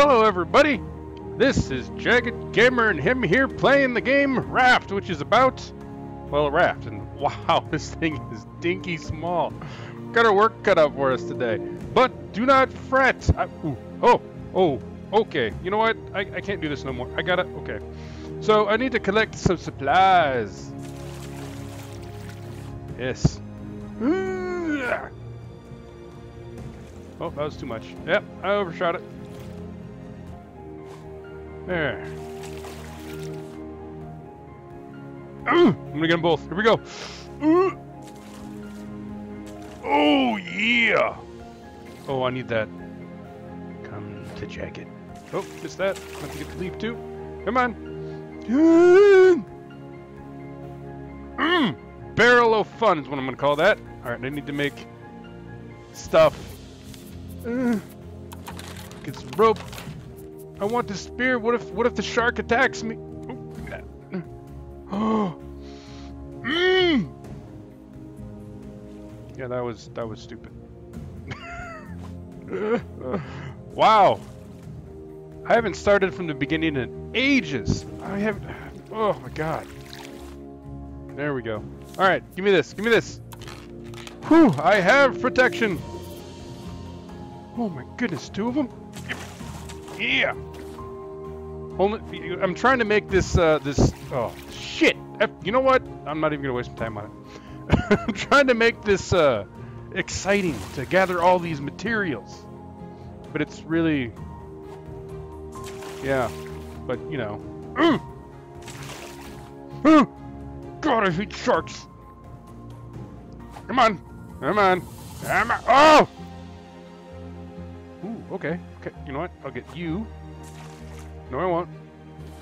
Hello, everybody. This is Jagid Gamer and him here playing the game Raft, which is about, well, a raft. And wow, this thing is dinky small. Got our work cut out for us today. But do not fret. I, ooh, oh, oh, okay. You know what? I, I can't do this no more. I gotta, okay. So I need to collect some supplies. Yes. Oh, that was too much. Yep, I overshot it. There. Mm, I'm gonna get them both. Here we go. Mm. Oh, yeah. Oh, I need that. Come to jacket. Oh, missed that. I have to get to leave too. Come on. Mm. mm. Barrel of fun is what I'm gonna call that. All right, I need to make stuff. Get some rope. I want the spear. What if what if the shark attacks me? Oh. mm. Yeah, that was that was stupid. wow. I haven't started from the beginning in ages. I have Oh my god. There we go. All right, give me this. Give me this. Whew, I have protection. Oh my goodness, two of them? Yeah. Only, I'm trying to make this, uh, this, oh, shit. You know what? I'm not even going to waste time on it. I'm trying to make this, uh, exciting to gather all these materials. But it's really, yeah, but, you know. Mm. God, I hate sharks. Come on. Come on. Come on. Oh! Ooh, okay. Okay, you know what? I'll get you. No, I won't.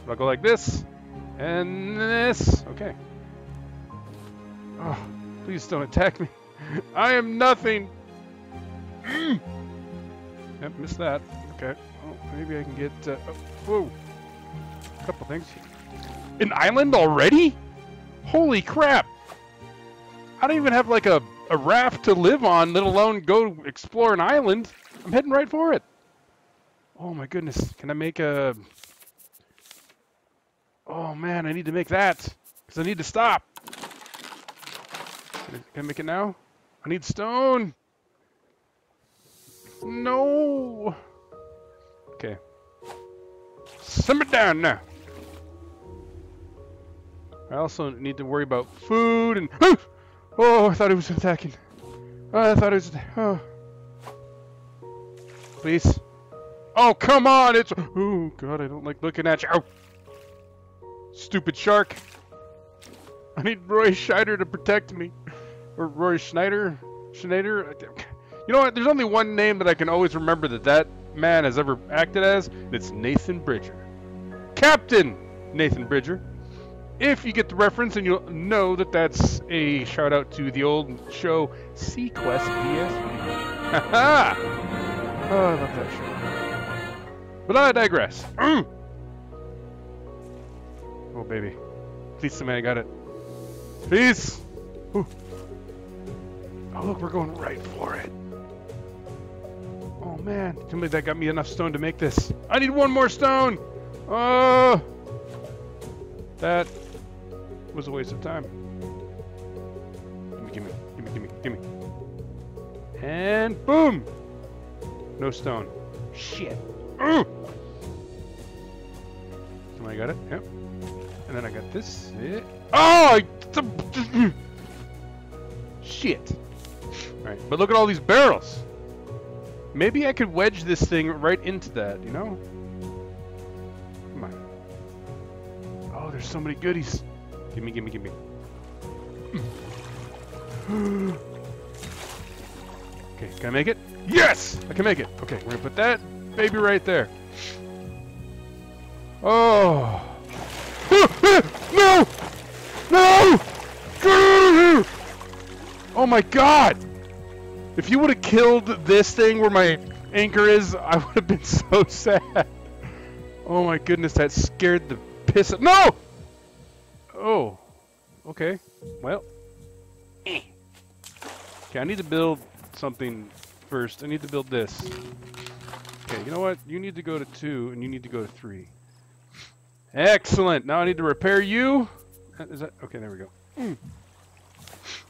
But I'll go like this. And this. Okay. Oh, please don't attack me. I am nothing. Mm. Yep, missed that. Okay. Oh, maybe I can get... Uh, oh, whoa. A couple things. An island already? Holy crap! I don't even have like a, a raft to live on, let alone go explore an island. I'm heading right for it. Oh my goodness. Can I make a... Oh man, I need to make that. Because I need to stop. Can I, make it now? I need stone. No. Okay. Simmer down now. I also need to worry about food and... Oh, I thought he was attacking. Oh, I thought he was... Oh. Please. Oh, come on! It's... Oh, God, I don't like looking at you. Oh. Stupid shark. I need Roy Scheider to protect me. Or Roy Schneider? Schneider? You know what? There's only one name that I can always remember that that man has ever acted as, and it's Nathan Bridger. Captain Nathan Bridger. If you get the reference, and you'll know that that's a shout out to the old show SeaQuest DSV. Haha! oh, I love that show. But I digress. Mm. Oh, baby. Please, somebody got it. Please! Ooh. Oh, look, we're going right for it. Oh, man. Somebody that got me enough stone to make this. I need one more stone! Oh! That was a waste of time. Gimme, gimme, gimme, gimme, gimme. And boom! No stone. Shit. Mm. I got it. Yep. And then I got this. Yeah. Oh! I, shit. Alright, but look at all these barrels. Maybe I could wedge this thing right into that, you know? Come on. Oh, there's so many goodies. Gimme, gimme, gimme. okay, can I make it? Yes! I can make it. Okay, we're gonna put that baby right there. Oh. no! No! Oh my god! If you would have killed this thing where my anchor is, I would have been so sad. Oh my goodness, that scared the piss out- No! Oh. Okay. Well. Okay, I need to build something first. I need to build this. Okay, you know what? You need to go to two, and you need to go to three. Excellent. Now I need to repair you. Uh, Is that okay? There we go. Mm.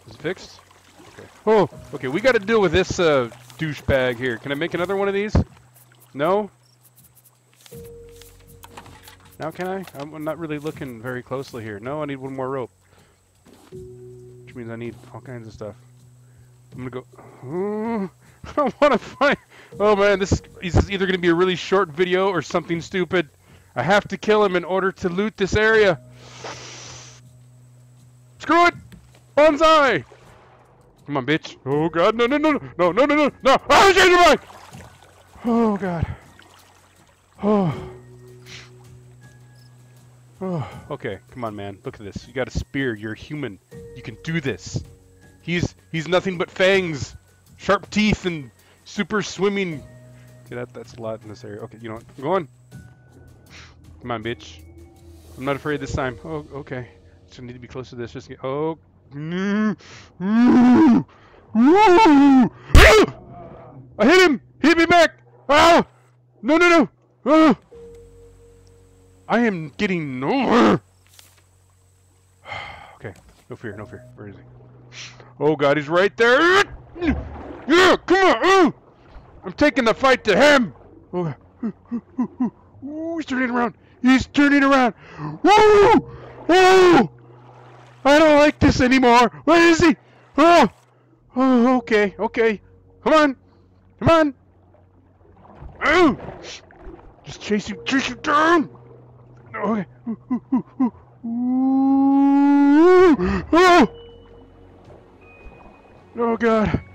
Is it fixed? Okay. Oh, okay. We got to deal with this uh, douchebag here. Can I make another one of these? No. Now can I? I'm not really looking very closely here. No, I need one more rope. Which means I need all kinds of stuff. I'm gonna go. I don't want to find. Oh man, this is either gonna be a really short video or something stupid. I have to kill him in order to loot this area. Screw it! Bonsai! Come on, bitch. Oh, God. No, no, no, no, no, no, no, no. no. I'm changing your mind! Oh, God. Oh. Oh, okay, come on, man. Look at this. You got a spear. You're a human. You can do this. He's he's nothing but fangs, sharp teeth, and super swimming. Okay, that that's a lot in this area. Okay, you know what? Go on. Come on, bitch. I'm not afraid this time. Oh, okay. Just need to be close to this. Just. Oh. I hit him. Hit me back. Oh! No, no, no. Oh! I am getting nowhere. okay, no fear, no fear. Where is he? Oh god, he's right there. Yeah, come on. Oh! I'm taking the fight to him. Oh, god. Ooh, he's turning around. He's turning around. Woo! Woo! I don't like this anymore. Where is he? Oh! Oh, okay, okay. Come on. Come on. Oh! Just chase him, chase him down. Okay. Oh! Oh god.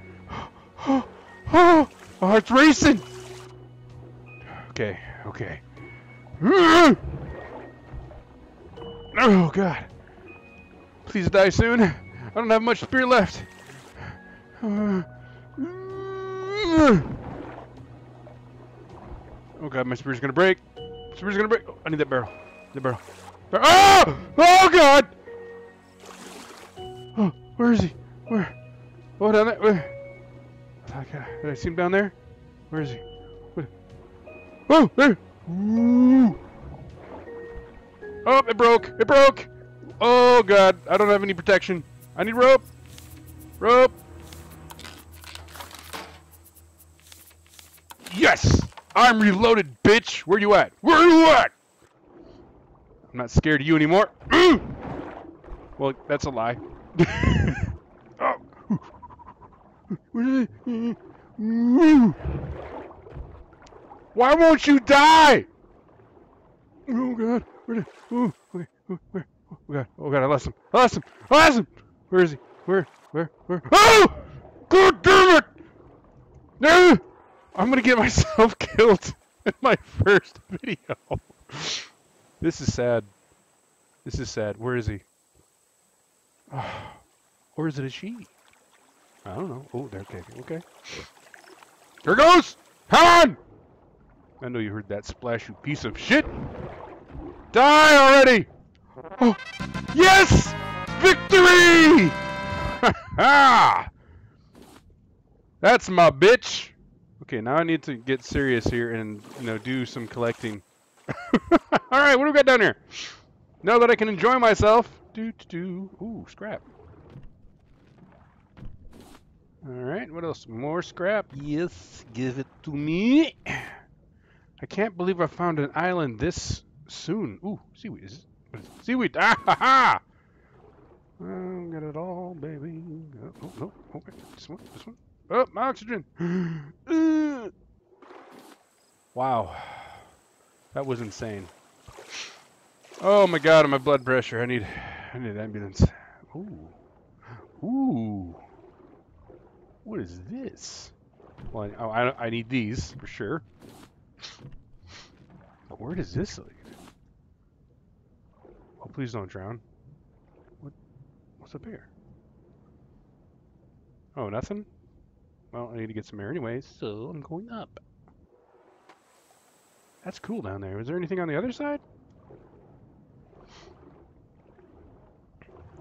Oh, oh, my heart's racing. Okay, okay. Oh god. Please die soon. I don't have much spear left. Oh god, my spear's gonna break. Spear's gonna break. Oh, I need that barrel. The barrel. Oh! Oh god! Oh, where is he? Where? Oh, down there. Where? Did I see him down there? Where is he? What? Oh, there! Ooh. Oh, it broke! It broke! Oh god, I don't have any protection. I need rope! Rope! Yes! I'm reloaded, bitch! Where you at? Where you at? I'm not scared of you anymore. well, that's a lie. oh. Why won't you die? Oh god. Where oh, okay. Oh, where? Oh god. Oh god, I lost him. I lost him. I lost him. Where is he? Where? Where? Where? Oh! God damn it! No! I'm gonna get myself killed in my first video. This is sad. This is sad. Where is he? or is it a she? I don't know. Oh, there. Okay. Okay. There goes! Come on! I know you heard that splash, you piece of shit! Die already! Oh, yes! Victory! Ha That's my bitch! Okay, now I need to get serious here and, you know, do some collecting. Alright, what do we got down here? Now that I can enjoy myself. Do, do, do. Ooh, scrap. Alright, what else? More scrap? Yes, give it to me. I can't believe I found an island this soon. Ooh, seaweed. Seaweed! Ah ha ha! Got it all, baby. Oh, oh, no. Okay, this one, this one. Oh, my oxygen! Wow. That was insane. Oh my god, my blood pressure. I need I need an ambulance. Ooh. Ooh. What is this? Well, I, I, I need these for sure. Where does this lead? Oh, please don't drown. What? What's up here? Oh, nothing? Well, I need to get some air anyways, so I'm going up. That's cool down there. Is there anything on the other side?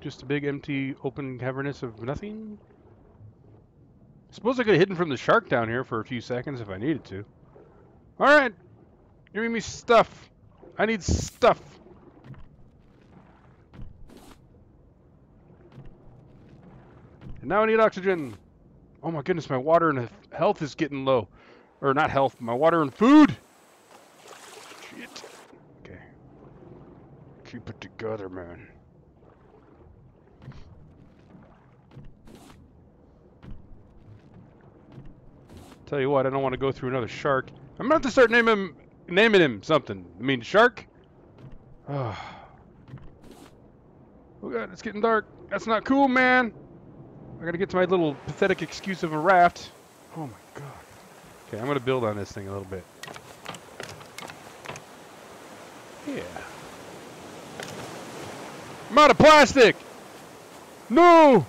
Just a big empty open cavernous of nothing? I suppose I could have hidden from the shark down here for a few seconds if I needed to. Alright. Give me stuff. I need stuff. And now I need oxygen. Oh my goodness, my water and health is getting low. Or not health, my water and food. Shit. Okay. Keep it together, man. Tell you what, I don't want to go through another shark. I'm have to start naming naming him something. I mean, shark. Oh. god, it's getting dark. That's not cool, man. I gotta get to my little pathetic excuse of a raft. Oh my god. Okay, I'm gonna build on this thing a little bit. Yeah. I'm out of plastic! No!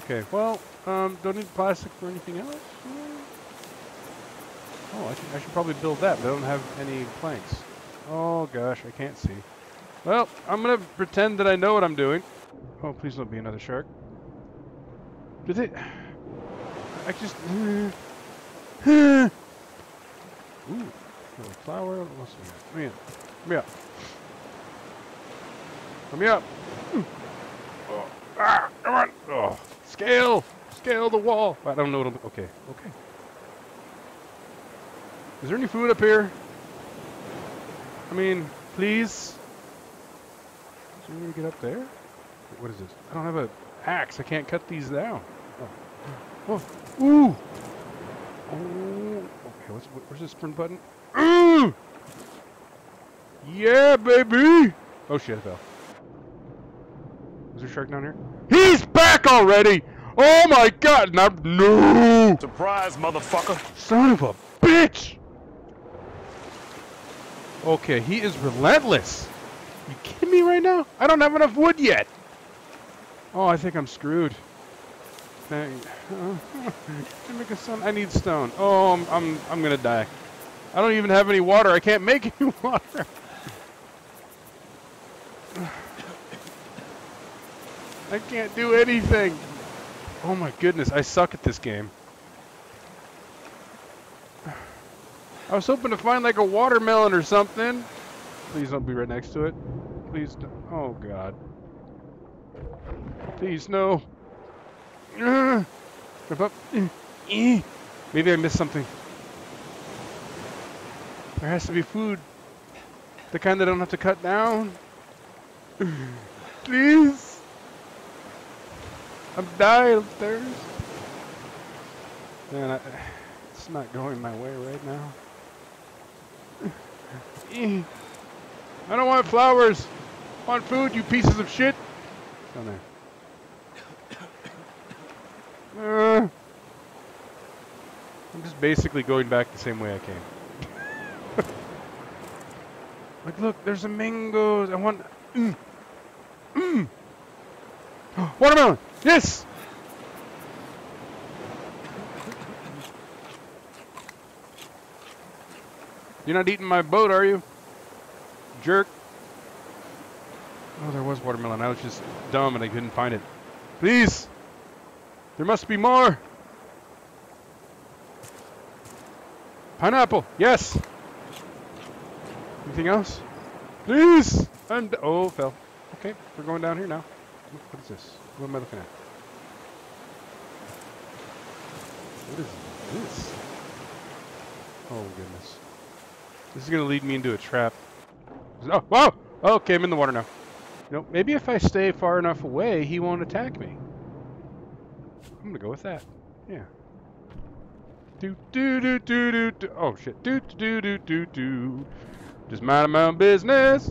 Okay, well, um, don't need plastic for anything else? Oh, I should, I should probably build that, but I don't have any planks. Oh gosh, I can't see. Well, I'm gonna pretend that I know what I'm doing. Oh, please don't be another shark. Did it? I just. Ooh, little flower. What's that? Come here. Come here. Come here. Oh, ah, come on. Oh, scale. Scale the wall. I don't know what I'm. Okay. Okay. Is there any food up here? I mean, please. Is there any way to get up there? What is this? I don't have a axe. I can't cut these down. Oh. oh. Ooh. Oh. Okay, what's, where's the sprint button? Ooh. Yeah, baby. Oh shit, I fell. Is there a shark down here? He's back already! Oh my god! No! Surprise, motherfucker! Son of a bitch! Okay, he is relentless. You kidding me right now? I don't have enough wood yet. Oh, I think I'm screwed. Dang. I need stone. Oh, I'm, I'm, I'm gonna die. I don't even have any water. I can't make any water. I can't do anything. Oh my goodness, I suck at this game. I was hoping to find like a watermelon or something. Please don't be right next to it. Please don't. Oh god. Please, no. Maybe I missed something. There has to be food. The kind that I don't have to cut down. Please. I'm dying upstairs. Man, I, it's not going my way right now. I don't want flowers. I want food, you pieces of shit. Down there. Uh, I'm just basically going back the same way I came. like, look, there's some mangoes. I want. Mm, mm. Watermelon. Yes. You're not eating my boat, are you? Jerk. Oh, there was watermelon. I was just dumb and I couldn't find it. Please. There must be more. Pineapple. Yes. Anything else? Please. I'm oh, fell. Okay, we're going down here now. What is this? What am I looking at? What is this? Oh, goodness. This is going to lead me into a trap. Oh, whoa! Oh, okay, I'm in the water now. You know, maybe if I stay far enough away, he won't attack me. I'm gonna go with that. Yeah. Do do do do do do. Oh shit. Do do do do do. Just mind my own business.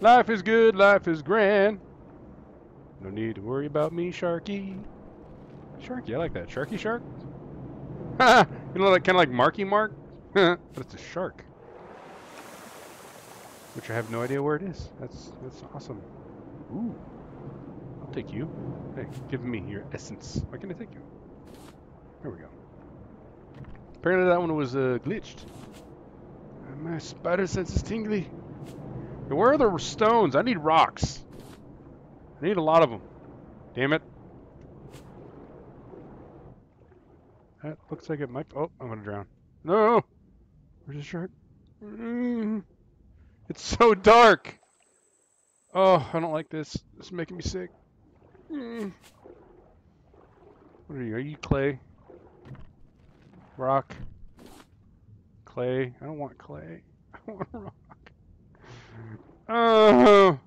Life is good. Life is grand. No need to worry about me, Sharky. Sharky, I like that. Sharky Shark. Ha! you know, like kind of like Marky Mark, but it's a shark. Which I have no idea where it is. That's that's awesome. Ooh I'll take you. Hey, give me your essence. Why can't I take you? There we go. Apparently that one was uh, glitched. My spider sense is tingly. Where are the stones? I need rocks. I need a lot of them. Damn it. That looks like it might... Oh, I'm going to drown. No! Where's the shark? Mm. It's so dark. Oh, I don't like this. This is making me sick. Mm. What are you? Are you clay? Rock? Clay? I don't want clay. I want rock. Oh.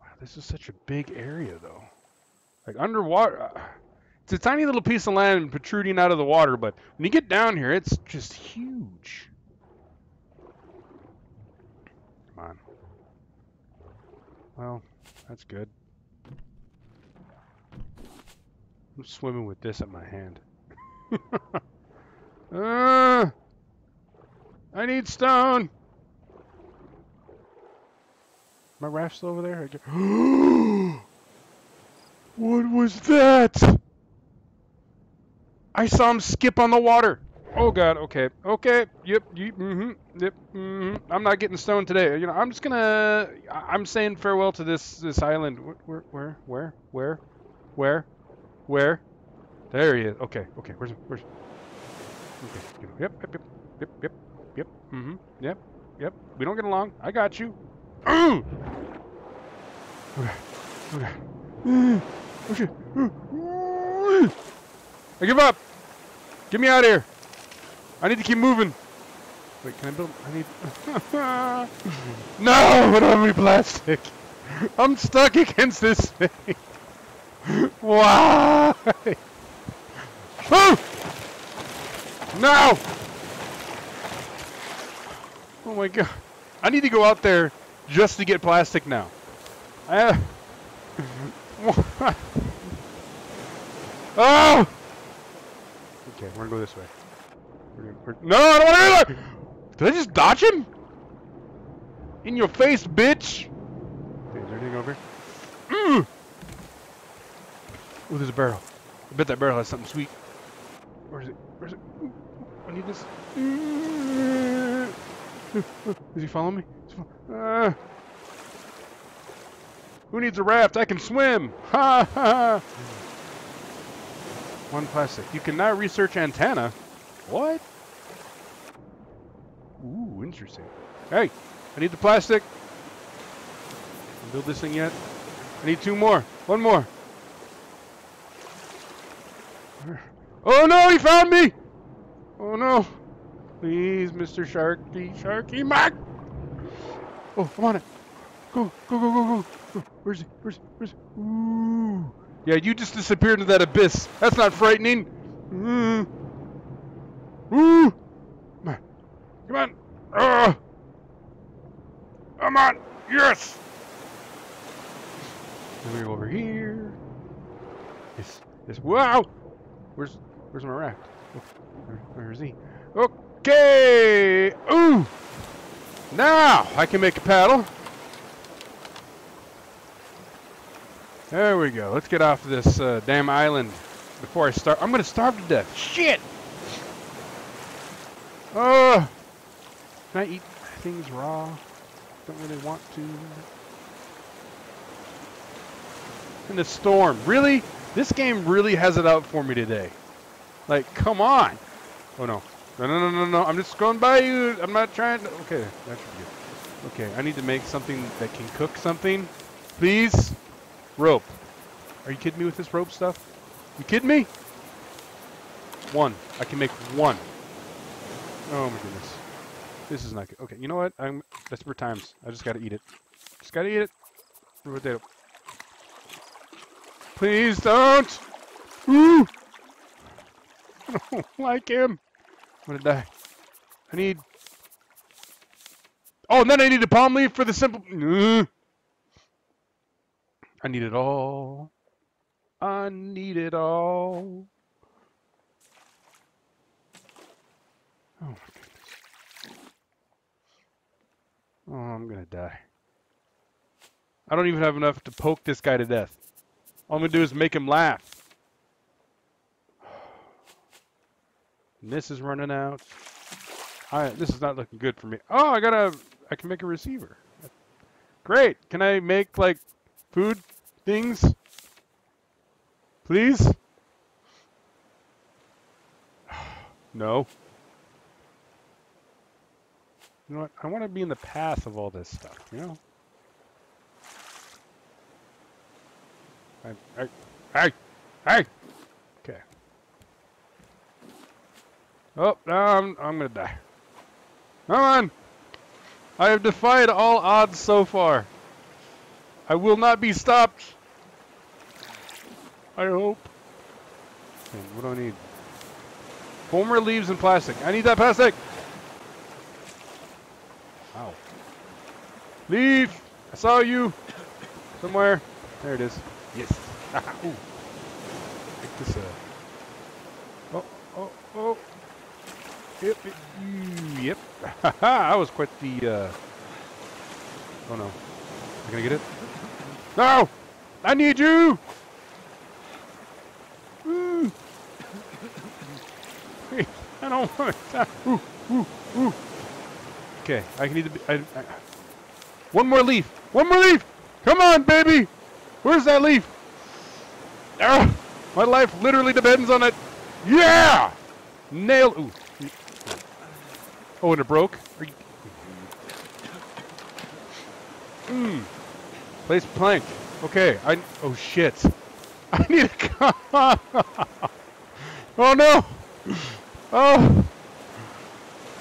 Wow, this is such a big area, though. Like underwater. It's a tiny little piece of land protruding out of the water, but when you get down here, it's just huge. Come on. Well, that's good. I'm swimming with this at my hand. uh, I need stone. My raft's over there? what was that? I saw him skip on the water. Oh god, okay. Okay. Yep, you mhm. Yep. Mhm. I'm not getting stoned today. You know, I'm just to I'm saying farewell to this this island. Where where where where where where? There he is. Okay. Okay. Where's where's Okay. Yep, yep, yep. Yep, yep. Yep. Mhm. Yep. Yep. We don't get along. I got you. Okay. Okay. Oh shit. I give up. Get me out of here. I need to keep moving. Wait, can I build? I need. no, I don't have any plastic. I'm stuck against this thing. Why? Oh! No! Oh my god. I need to go out there just to get plastic now. I have... oh! Okay, we're gonna go this way. We're gonna, we're, no, I don't want to do that! Did I just dodge him? In your face, bitch! Okay, is there anything over here? Mm. Oh, there's a barrel. I bet that barrel has something sweet. Where is it? Where is it? I need this. Is he following me? Uh, who needs a raft? I can swim! Ha ha! One plastic. You can now research antenna. What? Ooh, interesting. Hey, I need the plastic. Build this thing yet? I need two more. One more. Oh no, he found me! Oh no. Please, Mr. Sharky, Sharky, Mac! Oh, I'm on it. Go, go, go, go, go. go. Where's he? Where's he? Where's he? Ooh. Yeah, you just disappeared into that abyss. That's not frightening. Mm. Ooh. Come on. Come on. Uh. Come on. Yes. Let me go over here. Yes. Yes. Wow. Where's Where's my raft? Oh, where, where is he? Okay. Ooh. Now I can make a paddle. There we go. Let's get off this uh, damn island before I start. I'm gonna starve to death. Shit! Oh! Can I eat things raw? Don't really want to. In the storm. Really? This game really has it out for me today. Like, come on! Oh no. No, no, no, no, no. I'm just going by you. I'm not trying to. Okay, that should be good. Okay, I need to make something that can cook something. Please? Rope. Are you kidding me with this rope stuff? You kidding me? One. I can make one. Oh my goodness. This is not good. Okay, you know what? I'm desperate times. I just gotta eat it. Just gotta eat it. Please don't! Ooh! I don't like him. I'm gonna die. I need... Oh, and then I need a palm leaf for the simple... Mm. I need it all. I need it all. Oh my goodness. Oh, I'm gonna die. I don't even have enough to poke this guy to death. All I'm gonna do is make him laugh. And this is running out. Alright, this is not looking good for me. Oh, I gotta... I can make a receiver. Great! Can I make, like, food things? Please? no. You know what? I want to be in the path of all this stuff, you know? Hey, hey, hey, hey! Okay. Oh, now I'm, I'm gonna die. Come on! I have defied all odds so far. I will not be stopped. I hope. Okay, what do I need? Four more leaves and plastic. I need that plastic! Wow. Leaf! I saw you! Somewhere. There it is. Yes. Ooh. This, uh... Oh, oh, oh. Yep, yep. Yep. that was quite the, uh... Oh, no. Am I gonna get it? No! I need you! Ooh. I don't want to... Ooh, ooh, ooh. Okay, I need to be... I, I, one more leaf! One more leaf! Come on, baby! Where's that leaf? Ah, my life literally depends on it. Yeah! Nail. Ooh. Oh, and it broke? Mmm. Place plank. Okay, I... Oh, shit. I need come Oh, no! Oh!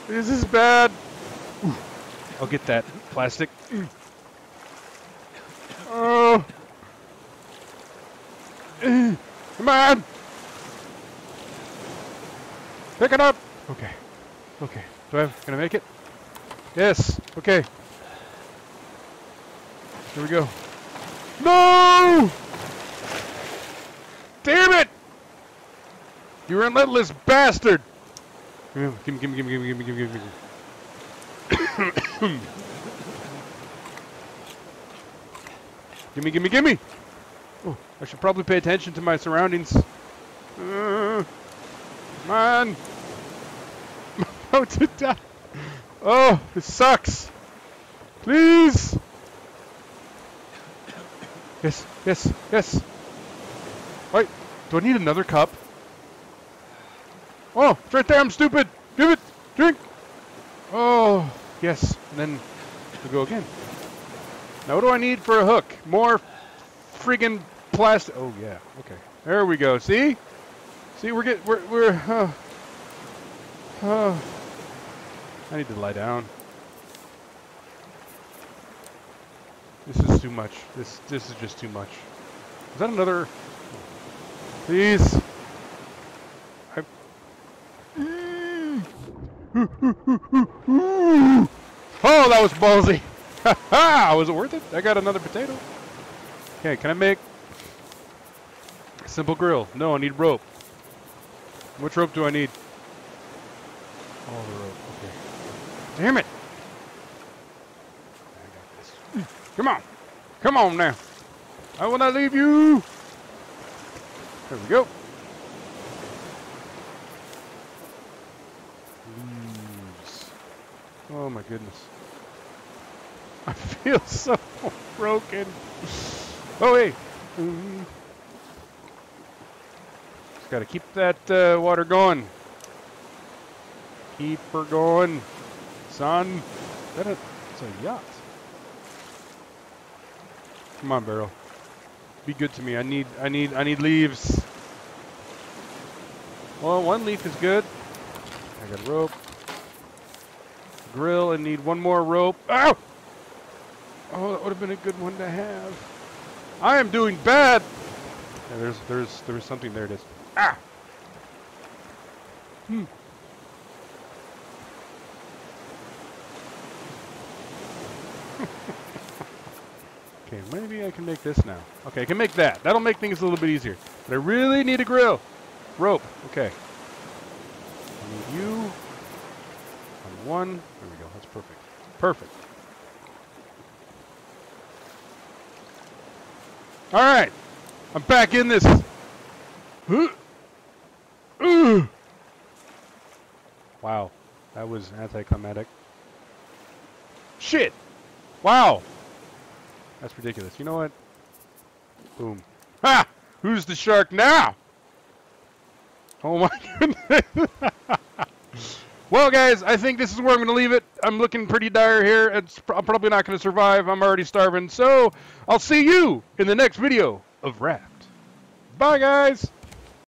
This is bad. I'll get that plastic. Oh! Come on! Pick it up! Okay. Okay. Do I have, can I make it? Yes. Okay. Here we go. No! Damn it! You relentless bastard! Gimme, gimme, gimme, gimme, gimme, gimme, gimme, gimme. gimme, gimme, gimme! Oh, I should probably pay attention to my surroundings. Uh, on! I'm about to die! Oh, this sucks! Please! Yes, yes, yes! Wait, do I need another cup? Oh, it's right there, I'm stupid! Give it! Drink! Oh, yes, and then we'll go again. Now what do I need for a hook? More friggin' plastic. Oh yeah, okay. There we go. See? See, we're getting, we're, we're, uh, uh, I need to lie down. This is too much. This, this is just too much. Is that another? Please. I. Oh, that was ballsy. Was it worth it? I got another potato. Okay, can I make a simple grill? No, I need rope. Which rope do I need? All the rope. Okay. Damn it! I got this. Come on. Come on now. I will not leave you. There we go. Leaves. Oh my goodness. I feel so broken. Oh, hey. Just gotta keep that uh, water going. Keep her going, son. That a, it's a yacht. Come on, Barrel. Be good to me. I need, I need, I need leaves. Well, one leaf is good. I got rope. Grill and need one more rope. Ow! Oh, that would have been a good one to have. I am doing bad. Yeah, there's, there's, there's something there. It is. Ah. Hmm. okay, maybe I can make this now. Okay, I can make that. That'll make things a little bit easier. But I really need a grill. Rope. Okay. I need you. On one. There we go. That's perfect. Perfect. All right, I'm back in this. Wow, that was anticlimactic. Shit! Wow! That's ridiculous. You know what? Boom. Ha! Who's the shark now? Oh my goodness! Well, guys, I think this is where I'm going to leave it. I'm looking pretty dire here. It's, I'm probably not going to survive. I'm already starving. So I'll see you in the next video of Raft. Bye, guys.